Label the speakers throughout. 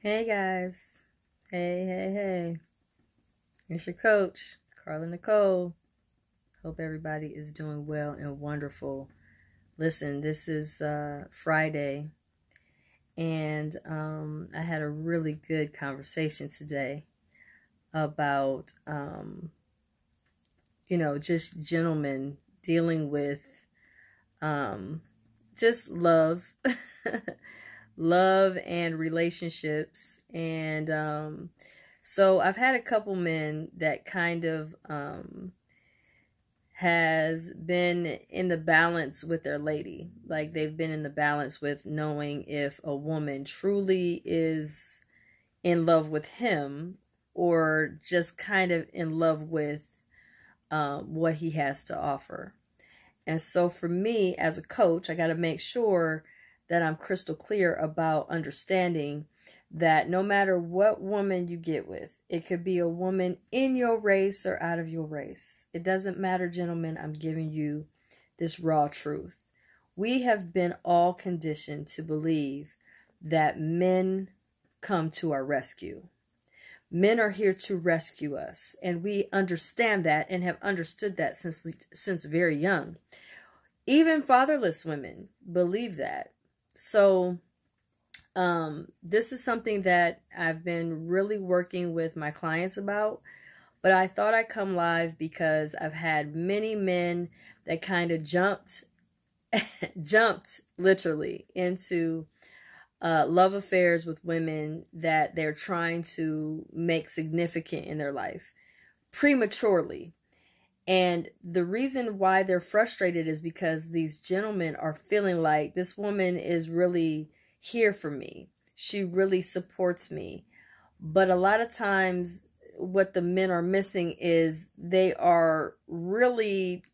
Speaker 1: Hey guys. Hey, hey, hey. It's your coach, Carla Nicole. Hope everybody is doing well and wonderful. Listen, this is uh, Friday, and um, I had a really good conversation today about, um, you know, just gentlemen dealing with um, just love. love and relationships. And um, so I've had a couple men that kind of um, has been in the balance with their lady. Like they've been in the balance with knowing if a woman truly is in love with him or just kind of in love with um, what he has to offer. And so for me as a coach, I got to make sure that I'm crystal clear about understanding that no matter what woman you get with, it could be a woman in your race or out of your race. It doesn't matter, gentlemen. I'm giving you this raw truth. We have been all conditioned to believe that men come to our rescue. Men are here to rescue us, and we understand that and have understood that since since very young. Even fatherless women believe that so, um, this is something that I've been really working with my clients about. But I thought I'd come live because I've had many men that kind of jumped, jumped literally into uh, love affairs with women that they're trying to make significant in their life prematurely. And the reason why they're frustrated is because these gentlemen are feeling like this woman is really here for me. She really supports me. But a lot of times, what the men are missing is they are really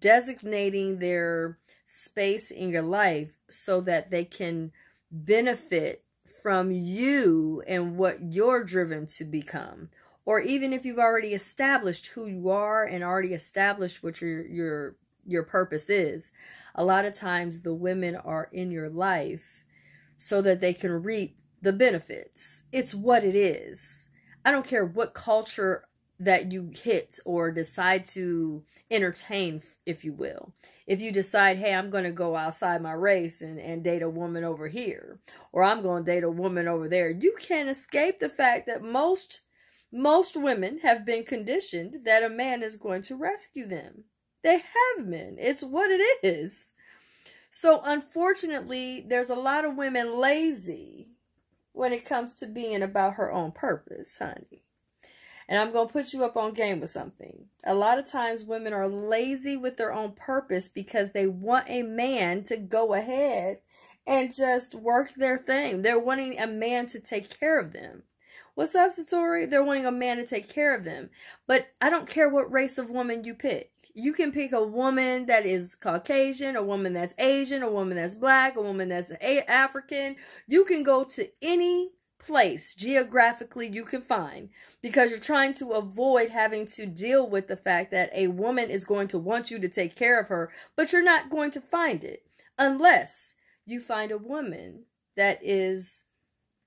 Speaker 1: designating their space in your life so that they can benefit from you and what you're driven to become or even if you've already established who you are and already established what your your your purpose is a lot of times the women are in your life so that they can reap the benefits. It's what it is. I don't care what culture that you hit or decide to entertain if you will. If you decide hey i'm going to go outside my race and, and date a woman over here or i'm going to date a woman over there you can't escape the fact that most most women have been conditioned that a man is going to rescue them. They have been. It's what it is. So, unfortunately, there's a lot of women lazy when it comes to being about her own purpose, honey. And I'm going to put you up on game with something. A lot of times women are lazy with their own purpose because they want a man to go ahead and just work their thing. They're wanting a man to take care of them. What's up, Satori? They're wanting a man to take care of them. But I don't care what race of woman you pick. You can pick a woman that is Caucasian, a woman that's Asian, a woman that's black, a woman that's African. You can go to any place geographically you can find because you're trying to avoid having to deal with the fact that a woman is going to want you to take care of her, but you're not going to find it unless you find a woman that is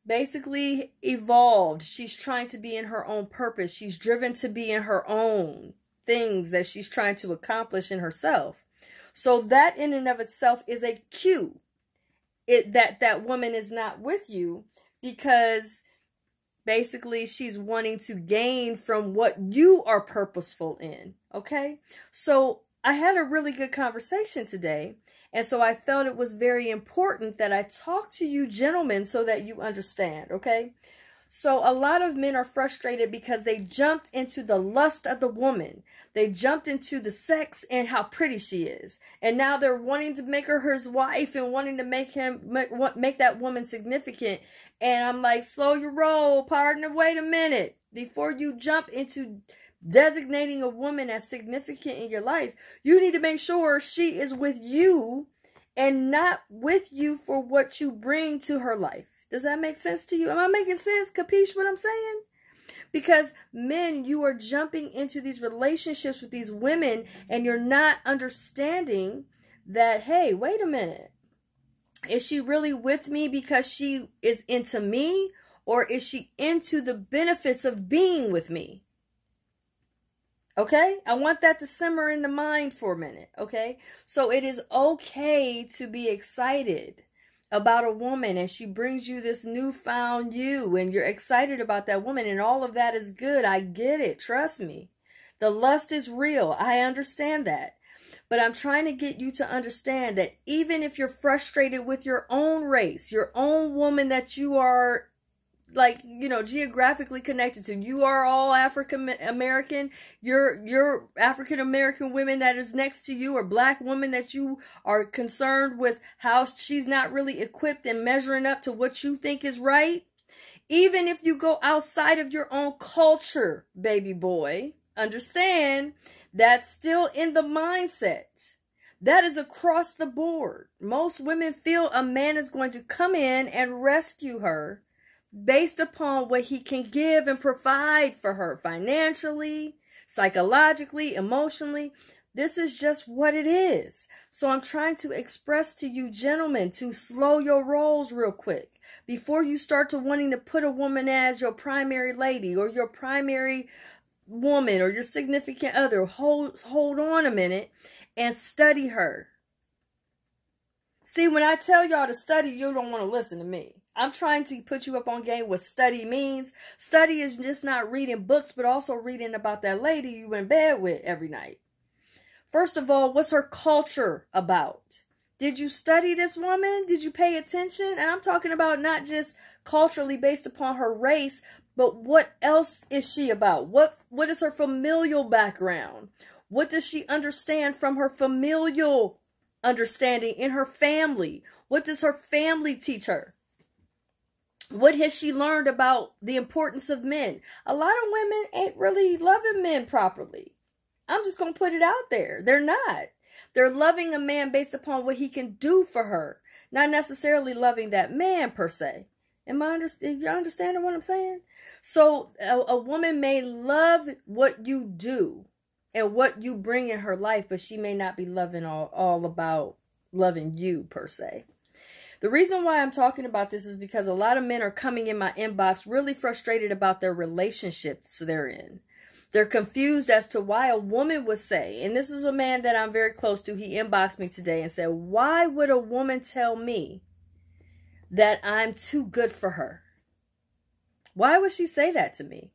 Speaker 1: basically evolved. She's trying to be in her own purpose. She's driven to be in her own things that she's trying to accomplish in herself. So that in and of itself is a cue it that that woman is not with you because basically she's wanting to gain from what you are purposeful in, okay? So I had a really good conversation today and so I felt it was very important that I talk to you gentlemen so that you understand, okay? So a lot of men are frustrated because they jumped into the lust of the woman. They jumped into the sex and how pretty she is. And now they're wanting to make her his wife and wanting to make him make, that woman significant. And I'm like, slow your roll, partner. Wait a minute. Before you jump into designating a woman as significant in your life, you need to make sure she is with you and not with you for what you bring to her life. Does that make sense to you? Am I making sense? Capiche what I'm saying? Because men, you are jumping into these relationships with these women and you're not understanding that, hey, wait a minute. Is she really with me because she is into me? or is she into the benefits of being with me? Okay? I want that to simmer in the mind for a minute. Okay? So it is okay to be excited about a woman and she brings you this newfound you and you're excited about that woman and all of that is good. I get it. Trust me. The lust is real. I understand that. But I'm trying to get you to understand that even if you're frustrated with your own race, your own woman that you are like you know geographically connected to you are all african american your your african american women that is next to you or black women that you are concerned with how she's not really equipped and measuring up to what you think is right. Even if you go outside of your own culture baby boy understand that's still in the mindset that is across the board. Most women feel a man is going to come in and rescue her based upon what he can give and provide for her financially, psychologically, emotionally. This is just what it is. So I'm trying to express to you, gentlemen, to slow your rolls real quick before you start to wanting to put a woman as your primary lady or your primary woman or your significant other. Hold hold on a minute and study her. See, when I tell y'all to study, you don't want to listen to me. I'm trying to put you up on game what study means. Study is just not reading books, but also reading about that lady you in bed with every night. First of all, what's her culture about? Did you study this woman? Did you pay attention? And I'm talking about not just culturally based upon her race, but what else is she about? What what is her familial background? What does she understand from her familial understanding in her family? What does her family teach her? What has she learned about the importance of men? A lot of women ain't really loving men properly. I'm just going to put it out there. They're not. They're loving a man based upon what he can do for her, not necessarily loving that man per se. Am I understand? You understanding what I'm saying? So a, a woman may love what you do and what you bring in her life, but she may not be loving all, all about loving you per se. The reason why I'm talking about this is because a lot of men are coming in my inbox really frustrated about their relationships they're in. They're confused as to why a woman would say, and this is a man that I'm very close to, he inboxed me today and said, Why would a woman tell me that I'm too good for her? Why would she say that to me?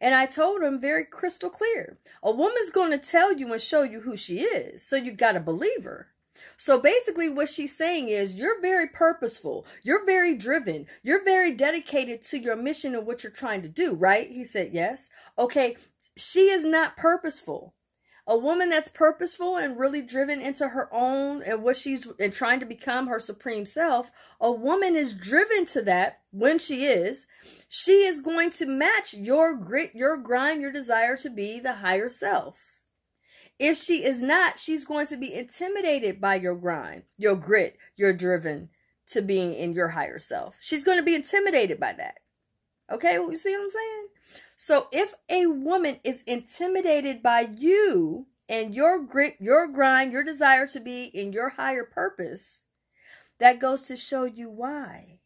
Speaker 1: And I told him very crystal clear. A woman's going to tell you and show you who she is, so you got to believe her. So basically, what she's saying is, you're very purposeful, you're very driven, you're very dedicated to your mission and what you're trying to do, right? He said, Yes. Okay, she is not purposeful. A woman that's purposeful and really driven into her own and what she's and trying to become her supreme self, a woman is driven to that when she is. She is going to match your grit, your grind, your desire to be the higher self. If she is not, she's going to be intimidated by your grind, your grit, your driven to being in your higher self. She's going to be intimidated by that. Okay, you see what I'm saying? So if a woman is intimidated by you and your grit, your grind, your desire to be in your higher purpose, that goes to show you why.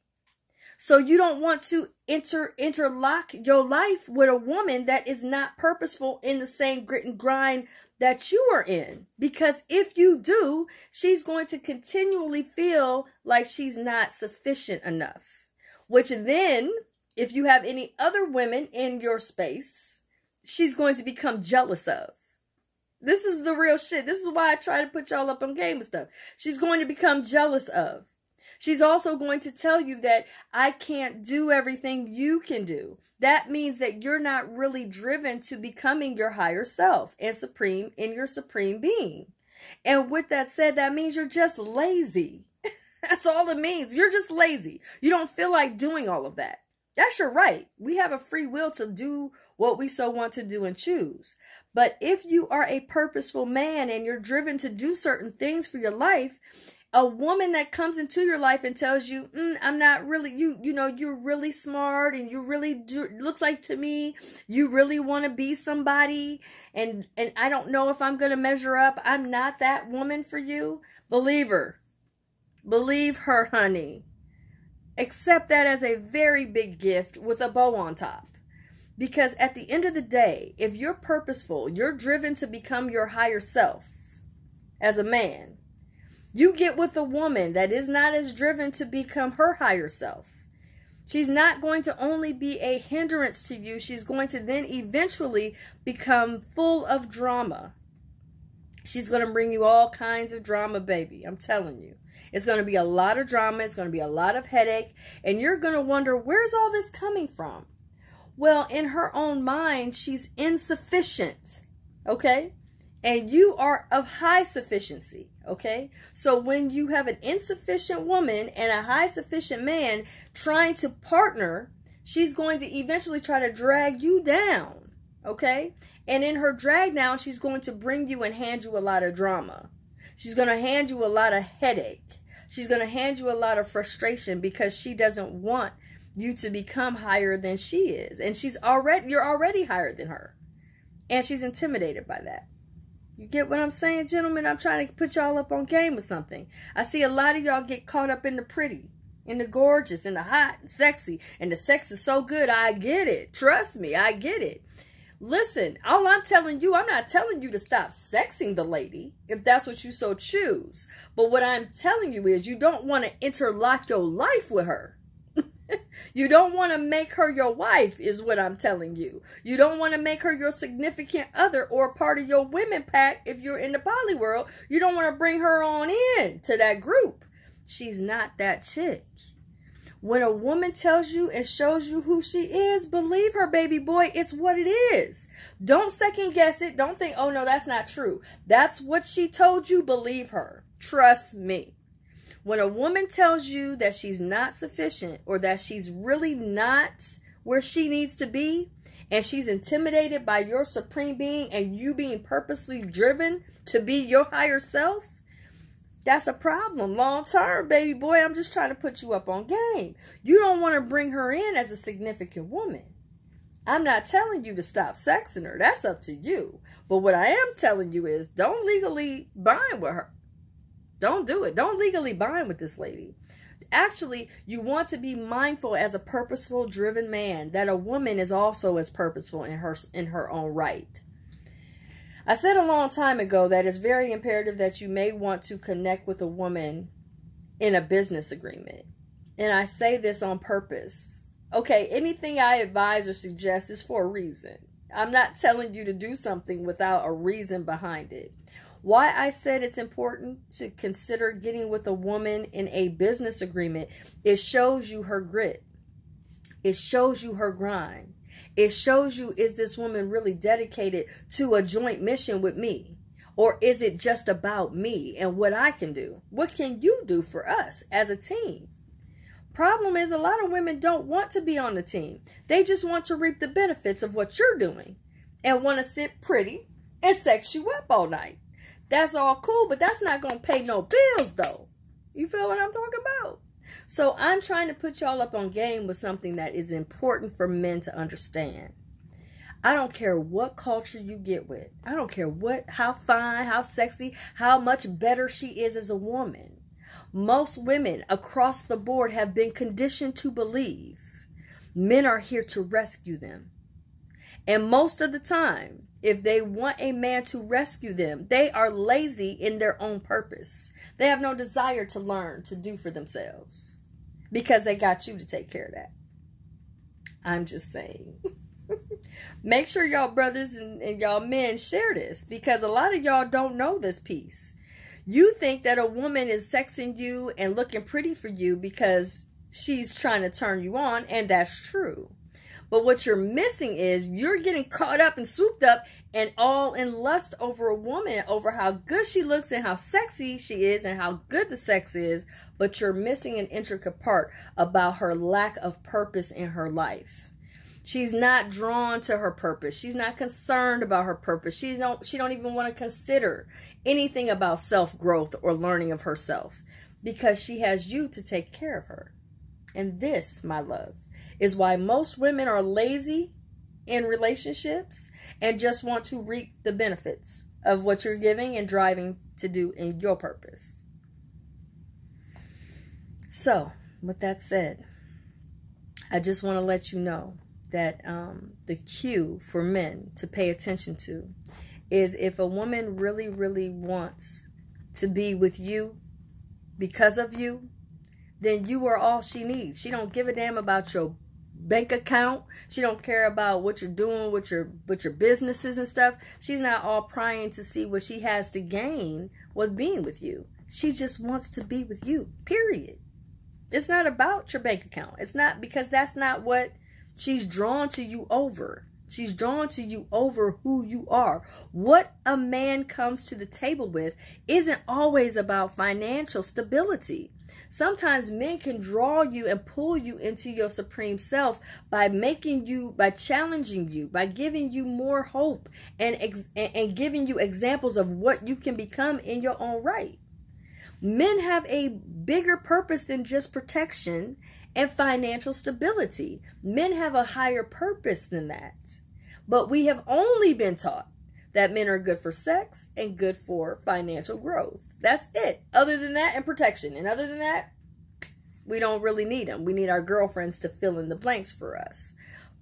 Speaker 1: So you don't want to inter interlock your life with a woman that is not purposeful in the same grit and grind that you are in. Because if you do, she's going to continually feel like she's not sufficient enough. Which then, if you have any other women in your space, she's going to become jealous of. This is the real shit. This is why I try to put y'all up on game and stuff. She's going to become jealous of. She's also going to tell you that I can't do everything you can do. That means that you're not really driven to becoming your higher self and supreme in your supreme being. And with that said, that means you're just lazy. That's all it means. You're just lazy. You don't feel like doing all of that. That's your right. We have a free will to do what we so want to do and choose. But if you are a purposeful man and you're driven to do certain things for your life, a woman that comes into your life and tells you mm, i'm not really you you know you're really smart and you really do looks like to me you really want to be somebody and and i don't know if i'm going to measure up. I'm not that woman for you. Believe her. Believe her honey. Accept that as a very big gift with a bow on top. Because at the end of the day, if you're purposeful, you're driven to become your higher self as a man, you get with a woman that is not as driven to become her higher self. She's not going to only be a hindrance to you, she's going to then eventually become full of drama. She's going to bring you all kinds of drama, baby. I'm telling you. It's going to be a lot of drama. It's going to be a lot of headache. And you're going to wonder, where's all this coming from? Well, in her own mind, she's insufficient. Okay? And you are of high sufficiency. Okay? So when you have an insufficient woman and a high sufficient man trying to partner, she's going to eventually try to drag you down. Okay? And in her drag down, she's going to bring you and hand you a lot of drama. She's going to hand you a lot of headache. She's going to hand you a lot of frustration because she doesn't want you to become higher than she is. And she's already you're already higher than her. And she's intimidated by that. You get what I'm saying, gentlemen? I'm trying to put y'all up on game with something. I see a lot of y'all get caught up in the pretty, in the gorgeous, in the hot and sexy. And the sex is so good. I get it. Trust me, I get it. Listen, all I'm telling you, I'm not telling you to stop sexing the lady if that's what you so choose. But what I'm telling you is you don't want to interlock your life with her. you don't want to make her your wife is what I'm telling you. You don't want to make her your significant other or part of your women pack if you're in the poly world. You don't want to bring her on in to that group. She's not that chick. When a woman tells you and shows you who she is, believe her, baby boy. It's what it is. Don't second guess it. Don't think, oh, no, that's not true. That's what she told you. Believe her. Trust me. When a woman tells you that she's not sufficient or that she's really not where she needs to be, and she's intimidated by your supreme being and you being purposely driven to be your higher self, that's a problem long term, baby boy. I'm just trying to put you up on game. You don't want to bring her in as a significant woman. I'm not telling you to stop sexing her. That's up to you. But what I am telling you is don't legally bind with her. Don't do it. Don't legally bind with this lady. Actually, you want to be mindful as a purposeful, driven man that a woman is also as purposeful in her in her own right. I said a long time ago that it's very imperative that you may want to connect with a woman in a business agreement. And I say this on purpose. Okay, anything I advise or suggest is for a reason. I'm not telling you to do something without a reason behind it. Why I said it's important to consider getting with a woman in a business agreement, it shows you her grit. It shows you her grind. It shows you, is this woman really dedicated to a joint mission with me? Or is it just about me and what I can do? What can you do for us as a team? Problem is, a lot of women don't want to be on the team. They just want to reap the benefits of what you're doing and want to sit pretty and sex you up all night. That's all cool, but that's not going to pay no bills, though. You feel what I'm talking about? So I'm trying to put y'all up on game with something that is important for men to understand. I don't care what culture you get with. I don't care what how fine, how sexy, how much better she is as a woman. Most women across the board have been conditioned to believe men are here to rescue them. And most of the time, if they want a man to rescue them, they are lazy in their own purpose. They have no desire to learn to do for themselves because they got you to take care of that. I'm just saying. Make sure y'all brothers and, and y'all men share this because a lot of y'all don't know this piece. You think that a woman is sexing you and looking pretty for you because she's trying to turn you on, and that's true. But what you're missing is you're getting caught up and swooped up and all in lust over a woman, over how good she looks and how sexy she is and how good the sex is, but you're missing an intricate part about her lack of purpose in her life. She's not drawn to her purpose. She's not concerned about her purpose. She's don't she don't even want to consider anything about self-growth or learning of herself because she has you to take care of her. And this, my love, is why most women are lazy in relationships and just want to reap the benefits of what you're giving and driving to do in your purpose. So, with that said, I just want to let you know that um, the cue for men to pay attention to is if a woman really, really wants to be with you because of you, then you are all she needs. She don't give a damn about your bank account. She don't care about what you're doing with your with your businesses and stuff. She's not all prying to see what she has to gain with being with you. She just wants to be with you. Period. It's not about your bank account. It's not because that's not what she's drawn to you over. She's drawn to you over who you are. What a man comes to the table with isn't always about financial stability. Sometimes men can draw you and pull you into your supreme self by making you, by challenging you, by giving you more hope and, and giving you examples of what you can become in your own right. Men have a bigger purpose than just protection and financial stability. Men have a higher purpose than that. But we have only been taught that men are good for sex and good for financial growth. That's it. Other than that, and protection. And other than that, we don't really need them. We need our girlfriends to fill in the blanks for us.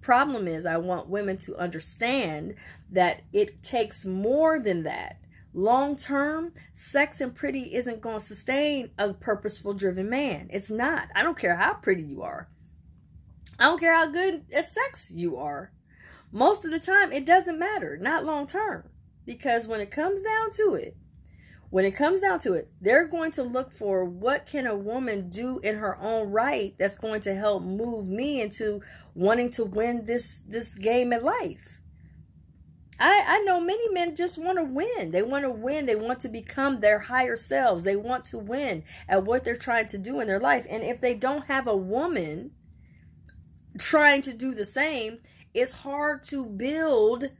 Speaker 1: Problem is, I want women to understand that it takes more than that. Long term, sex and pretty isn't going to sustain a purposeful, driven man. It's not. I don't care how pretty you are. I don't care how good at sex you are. Most of the time, it doesn't matter, not long term. Because when it comes down to it, when it comes down to it, they're going to look for what can a woman do in her own right that's going to help move me into wanting to win this this game in life. I, I know many men just want to win. They want to win. They want to become their higher selves. They want to win at what they're trying to do in their life. And if they don't have a woman trying to do the same, it's hard to build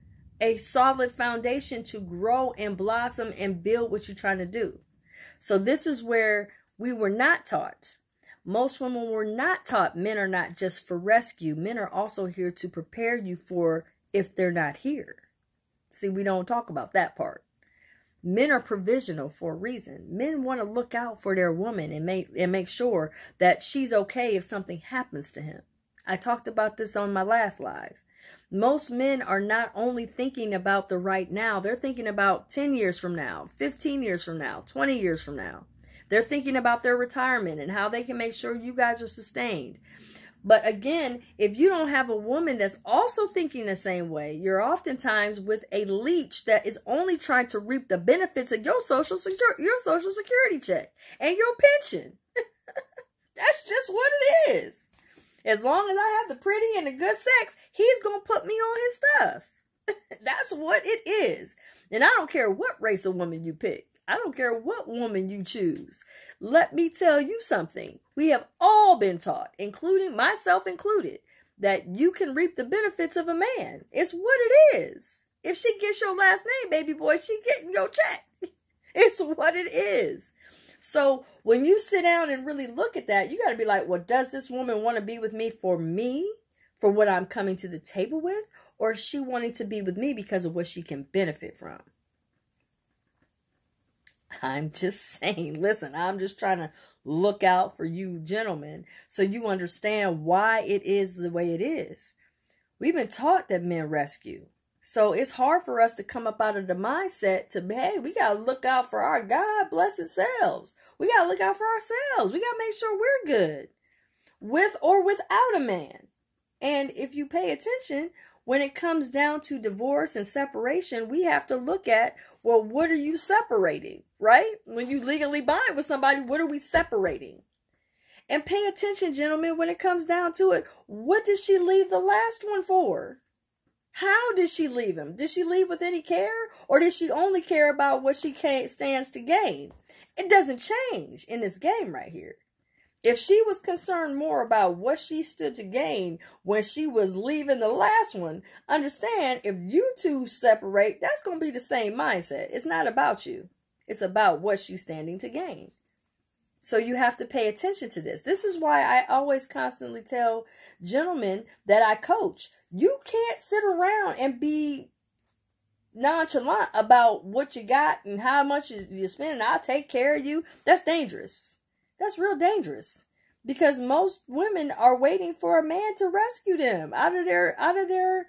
Speaker 1: a solid foundation to grow and blossom and build what you're trying to do. So this is where we were not taught. Most women were not taught men are not just for rescue. Men are also here to prepare you for if they're not here. See, we don't talk about that part. Men are provisional for a reason. Men want to look out for their woman and make and make sure that she's okay if something happens to him. I talked about this on my last live. Most men are not only thinking about the right now, they're thinking about 10 years from now, 15 years from now, 20 years from now. They're thinking about their retirement and how they can make sure you guys are sustained. But again, if you don't have a woman that's also thinking the same way, you're oftentimes with a leech that is only trying to reap the benefits of your social security, your social security check and your pension. that's just what it is. As long as I have the pretty and the good sex, he's going to put me on his stuff. That's what it is. And I don't care what race of woman you pick. I don't care what woman you choose. Let me tell you something. We have all been taught, including myself included, that you can reap the benefits of a man. It's what it is. If she gets your last name, baby boy, she getting your check. It's what it is. So when you sit down and really look at that, you got to be like, well, does this woman want to be with me for me, for what I'm coming to the table with? Or is she wanting to be with me because of what she can benefit from? I'm just saying, listen, I'm just trying to look out for you gentlemen so you understand why it is the way it is. We've been taught that men rescue. So it's hard for us to come up out of the mindset to, hey, we got to look out for our God blessed selves. We got to look out for ourselves. We got to make sure we're good with or without a man. And if you pay attention, when it comes down to divorce and separation, we have to look at, well, what are you separating, right? When you legally bind with somebody, what are we separating? And pay attention, gentlemen, when it comes down to it, what did she leave the last one for? How did she leave him? Did she leave with any care? Or did she only care about what she can't stands to gain? It doesn't change in this game right here. If she was concerned more about what she stood to gain when she was leaving the last one, understand if you two separate, that's going to be the same mindset. It's not about you. It's about what she's standing to gain. So you have to pay attention to this. This is why I always constantly tell gentlemen that I coach you can't sit around and be nonchalant about what you got and how much you're spending. I'll take care of you. That's dangerous. That's real dangerous because most women are waiting for a man to rescue them out of their out of their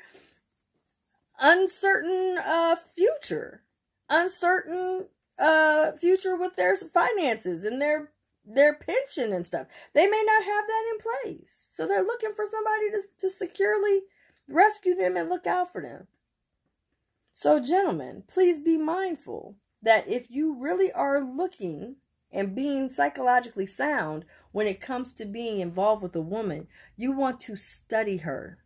Speaker 1: uncertain uh future uncertain uh future with their finances and their their pension and stuff they may not have that in place so they're looking for somebody to, to securely rescue them and look out for them so gentlemen please be mindful that if you really are looking and being psychologically sound when it comes to being involved with a woman, you want to study her.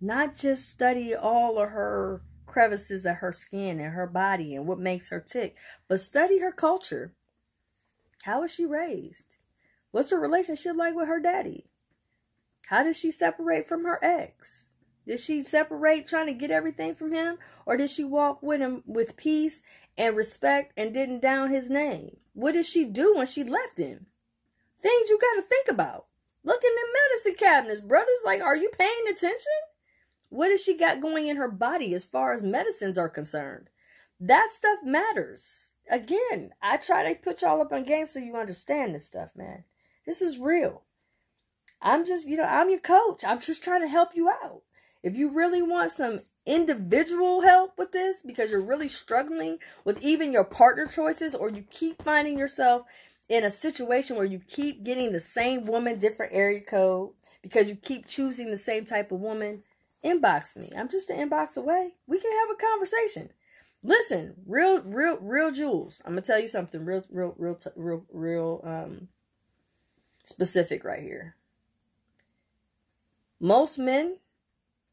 Speaker 1: Not just study all of her crevices of her skin and her body and what makes her tick, but study her culture. How was she raised? What's her relationship like with her daddy? How does she separate from her ex? Did she separate trying to get everything from him? Or did she walk with him with peace and respect and didn't down his name? What did she do when she left him? Things you got to think about. Look in the medicine cabinets, brothers. Like, are you paying attention? What has she got going in her body as far as medicines are concerned? That stuff matters. Again, I try to put y'all up on game so you understand this stuff, man. This is real. I'm just, you know, I'm your coach. I'm just trying to help you out. If you really want some individual help with this because you're really struggling with even your partner choices or you keep finding yourself in a situation where you keep getting the same woman, different area code because you keep choosing the same type of woman, inbox me. I'm just an inbox away. We can have a conversation. Listen, real, real, real jewels. I'm gonna tell you something real, real, real, real, real, um, specific right here. Most men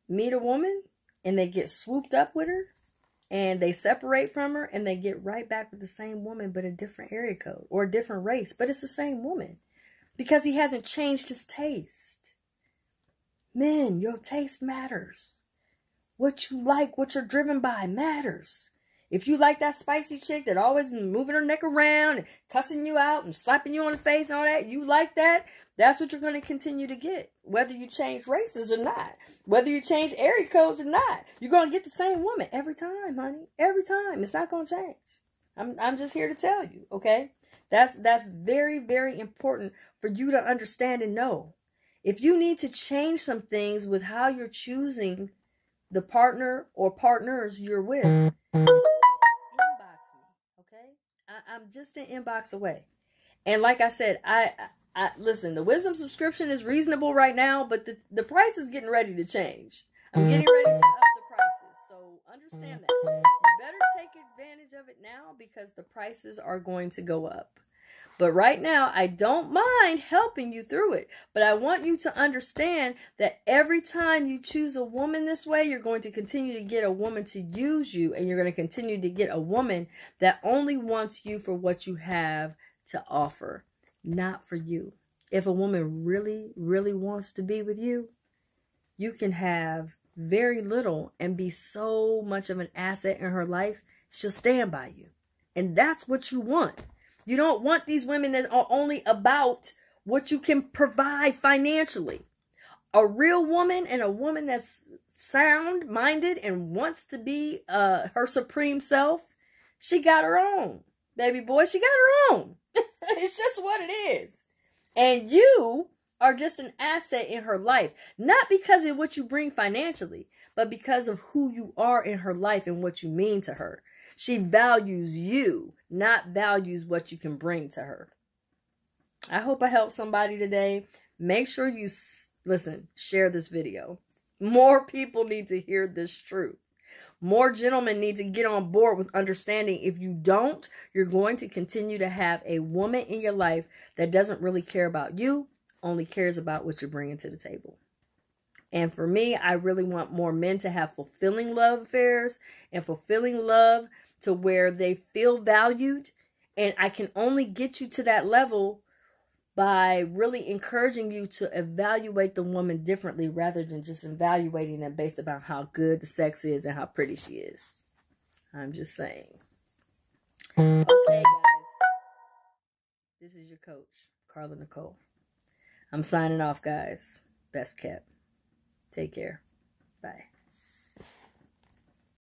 Speaker 1: meet a woman and they get swooped up with her and they separate from her and they get right back with the same woman but a different area code or a different race but it's the same woman because he hasn't changed his taste. Men your taste matters. What you like what you're driven by matters. If you like that spicy chick that always moving her neck around and cussing you out and slapping you on the face and all that, you like that, that's what you're going to continue to get. Whether you change races or not. Whether you change area codes or not. You're going to get the same woman every time, honey. Every time. It's not going to change. I'm, I'm just here to tell you, okay? That's, that's very, very important for you to understand and know. If you need to change some things with how you're choosing the partner or partners you're with, inbox me, okay? I, I, am just an inbox away. And like I said, I, I listen, the wisdom subscription is reasonable right now, but the, the price is getting ready to change. I'm getting mm-hmm. ready to up the prices. So understand that. You better take advantage of it now because the prices are going to go up. But right now, I don't mind helping you through it. But I want you to understand that every time you choose a woman this way, you're going to continue to get a woman to use you, and you're going to continue to get a woman that only wants you for what you have to offer, not for you. If a woman really, really wants to be with you, you can have very little and be so much of an asset in her life, she'll stand by you. And that's what you want. You don't want these women that are only about what you can provide financially. A real woman and a woman that's sound minded and wants to be uh, her supreme self, she got her own. Baby boy, she got her own. it's just what it is. And you are just an asset in her life, not because of what you bring financially, but because of who you are in her life and what you mean to her. She values you, not values what you can bring to her. I hope I helped somebody today. Make sure you listen, share this video. More people need to hear this truth. More gentlemen need to get on board with understanding if you don't, you're going to continue to have a woman in your life that doesn't really care about you, only cares about what you're bringing to the table. And for me, I really want more men to have fulfilling love affairs and fulfilling love to where they feel valued. And I can only get you to that level by really encouraging you to evaluate the woman differently rather than just evaluating them based upon how good the sex is and how pretty she is. I'm just saying. Okay, guys. This is your coach, Carla Nicole. I'm signing off, guys. Best kept. Take care. Bye.